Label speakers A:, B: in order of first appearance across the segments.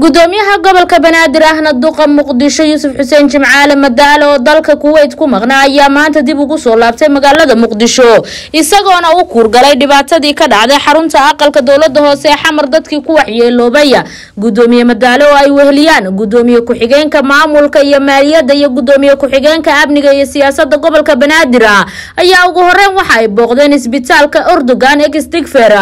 A: gudoomiyaha gobolka banaadir ahna duqa muqdisho yuusuf xuseen jimcaale madaale oo dalka kuweyt ku maqnaa ayaa maanta dib ugu soo laabtay magaalada muqdisho. Isagoona u kuurgalay dhibaatadii ka dhacday xarunta aqalka dowladda hoose ee xamar dadkii ku waxyeeloobaya gudoomiye madaale oo ay weheliyaan gudoomiye ku-xigeenka maamulka iyo maaliyadda iyo gudoomiye ku-xigeenka amniga iyo siyaasada gobolka banaadir ayaa ugu horeyn waxa ay booqdeen isbitaalka ordogan exdigfer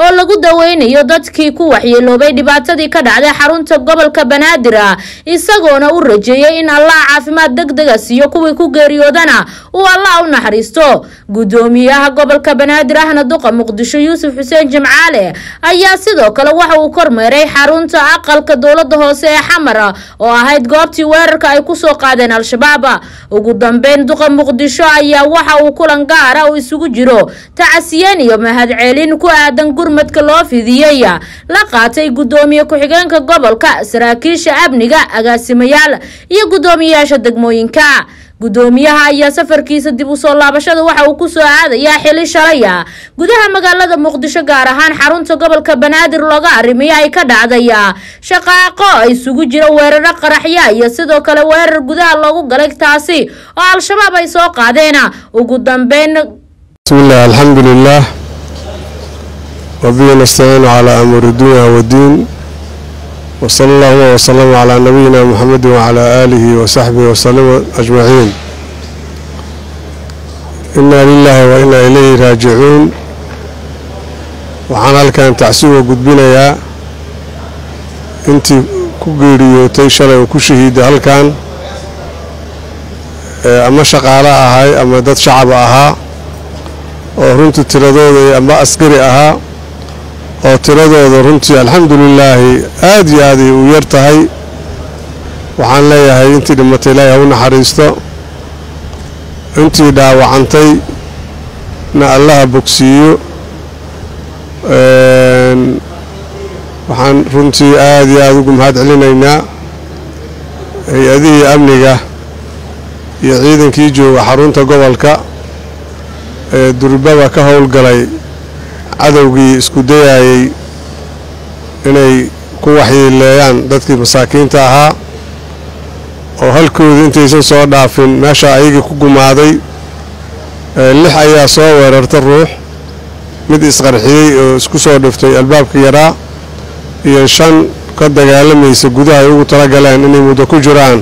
A: oo lagu daweynayo dadkii ku waxyeeloobay dhibaatadii ka dhacday xarunta gobolka banaadir isagoona u rajeeyay in allah caafimaad degdega siiyo kuwii ku geeriyoodana uu allah u naxariisto. Gudoomiyaha gobolka banaadir ahna duqa muqdisho yuusuf xuseen jimcaale ayaa sidoo kale waxa uu kormeeray xarunta aqalka dowladda hoose ee xamar oo ahayd goobtii weerarka ay ku soo qaadeen al-shabaab. Ugu dambeyn duqa muqdisho ayaa waxa uu kulan gaara uu isugu jiro tacasiyeen iyo mahadcelin ku aadan gurmadka loo fidiyey la qaatay gudoomiye ku-xigeenka gobolka saraakiisha amniga agaasimayaal iyo gudoomiyayaasha degmooyinka. Gudoomiyaha ayaa safarkiisa dib u soo laabashada waxa uu ku soo aadayaa xili shalaya. Gudaha magaalada muqdisho gaar ahaan xarunta gobolka banaadir looga arrimiyo ay ka dhacdaya shaqaaqo isugu jira weeraro qaraxya iyo sidoo kale weerar gudaha loogu galay taasi oo al-shabaab ay soo qaadeen. Ugu dambeyn
B: bismillaah alxamdulilaah wabihi nastaciinu calaa amuri dunya wadiin wsala allahuma wsalama calaa nabiyina muxamedi wacalaa aalihi wasaxbihi wasalama ajmaciin inaa lilaahi wa inaa ilayhi raajicuun waxaan halkan tacsi uga gudbinayaa intii ku geeriyootay shalay oo ku shahiiday halkan ama shaqaale ahay ama dad shacaba ahaa oo runtii tiradooda ama askari ahaa oo tiradooda runtii alxamdulilaahi aada iyo aaday u yar tahay. Waxaan leeyahay intii dhimatay ilaahi ha u naxariisto intii dhaawacantay na allaha bogsiiyo. Waxaan runtii aada iyo aada ugu mahad celinaynaa hay'adihii amniga iyo ciidankii jooga xarunta gobolka ee durbaba ka howlgalay cadowgii isku dayayay inay ku waxyeeleeyaan dadkii masaakiinta ahaa oo halkooda intaysan soo dhaafin meesha ayagii ku gumaaday lix ayaa soo weerarta ruux mid isqarxiyey oo isku soo dhiftay albaabka yaraa iyo shan ka dagaalamaysa gudaha ay ugu talagaleen inay muddo ku jiraan.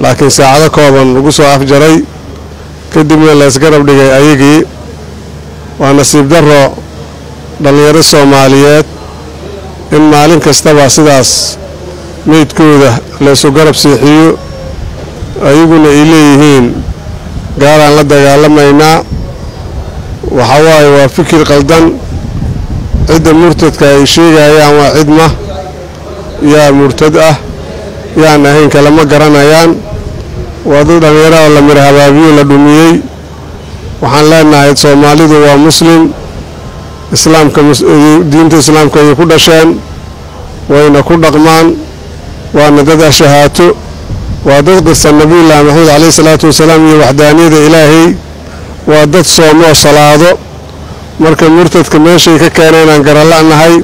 B: Laakiin saacado kooban lagu soo afjaray kadibna laysgarab dhigay ayagii waa nasiib darro dhallinyaro soomaaliyeed in maalin kastaba sidaas meydkooda laysu garab siixiyo ayaguna ay leeyihiin gaaraan la dagaalamaynaa waxaa waaye waa fikir qaldan cidda murtadka ay sheegayaan waa cidma yaa murtad ah yaan ahayn kalama garanayaan waa dad dhallinyarada la mir habaabiyo la dhumiyey waxaan leenahay soomaalidu waa muslim islaamka diinta islaamka ayay ku dhasheen wayna ku dhaqmaan waana dad ashahaato waa dad qirsan nabiyullaahi maxamed caleyhi salaatu wasalaam iyo waxdaaniyada ilaahay waa dad soomoo salaado. Marka murtadka meeshay ka keeneen aan garala'nahay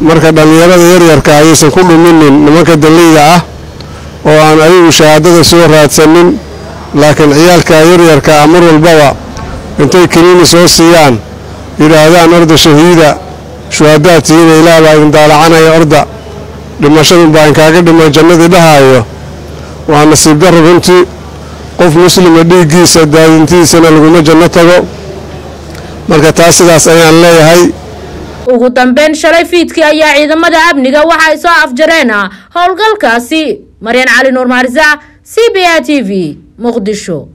B: marka dhallinyarada yaryarka ayaysan ku dhuminin nimanka dalleyda ah oo aan ayagu shahaadada soo raadsanin laakiin ciyaalka yaryarka ah mar walbaba intay kaniini soo siiyaan yidhaahdaan orda shahiida shuhadaad tihiina ilaah baa idin daalacanaya orda. Dhimashadun baa inkaaga dhiman jannadii dhahaayo. Waa nasiib darro runtii. Qof muslima dhiiggiisa daadintiisana laguma janno tago. Marka taas sidaas ayaan leeyahay.
A: Ugu dambeyn shalay fiidkii ayaa ciidamada amniga waxa ay soo afjareen howlgalkaasi maryan cali nuur maarisa c b a t v muqdisho